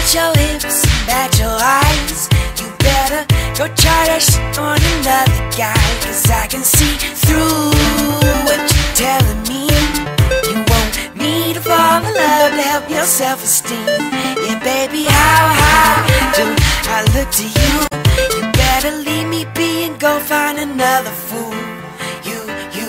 with your lips at your eyes. You better go try that shit on another guy Cause I can see through what you're telling me. You won't need a fall in love to help your self-esteem. Yeah, baby, how, how do I look to you? You better leave me be and go find another fool. You, you.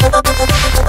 Thank you.